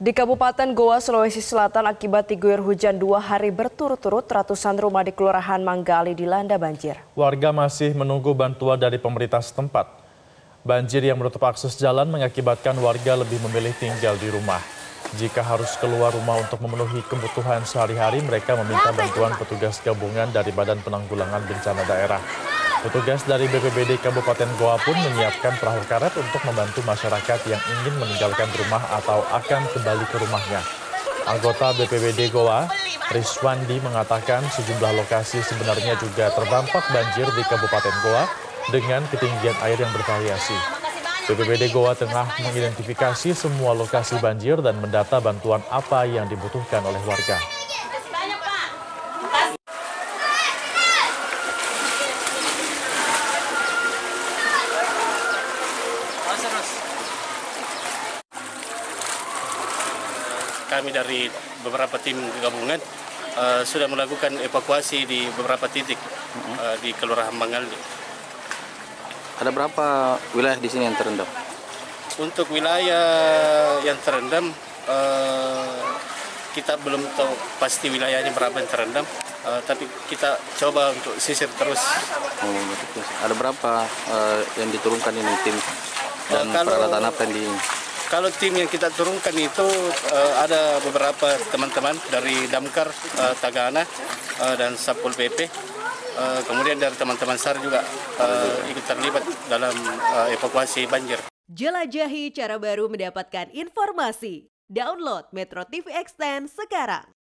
Di Kabupaten Goa, Sulawesi Selatan akibat diguyur hujan dua hari berturut-turut, ratusan rumah di Kelurahan Manggali dilanda banjir. Warga masih menunggu bantuan dari pemerintah setempat. Banjir yang menutup akses jalan mengakibatkan warga lebih memilih tinggal di rumah. Jika harus keluar rumah untuk memenuhi kebutuhan sehari-hari, mereka meminta bantuan petugas gabungan dari Badan Penanggulangan Bencana Daerah. Petugas dari BPBD Kabupaten Goa pun menyiapkan perahu karet untuk membantu masyarakat yang ingin meninggalkan rumah atau akan kembali ke rumahnya. Anggota BPBD Goa, Riswandi mengatakan sejumlah lokasi sebenarnya juga terdampak banjir di Kabupaten Goa dengan ketinggian air yang bervariasi. BPBD Goa tengah mengidentifikasi semua lokasi banjir dan mendata bantuan apa yang dibutuhkan oleh warga. Kami dari beberapa tim gabungan uh, sudah melakukan evakuasi di beberapa titik uh, di Kelurahan Mangaldi. Ada berapa wilayah di sini yang terendam? Untuk wilayah yang terendam, uh, kita belum tahu pasti wilayahnya berapa yang terendam, uh, tapi kita coba untuk sisir terus. Oh, betul. Ada berapa uh, yang diturunkan ini tim dan kalau, peralatan apa yang di kalau tim yang kita turunkan itu uh, ada beberapa teman-teman dari Damkar, uh, Tagana, uh, dan Sapol PP. Uh, kemudian dari teman-teman SAR juga uh, ikut terlibat dalam uh, evakuasi banjir. Jelajahi cara baru mendapatkan informasi. Download Metro TV Extend sekarang.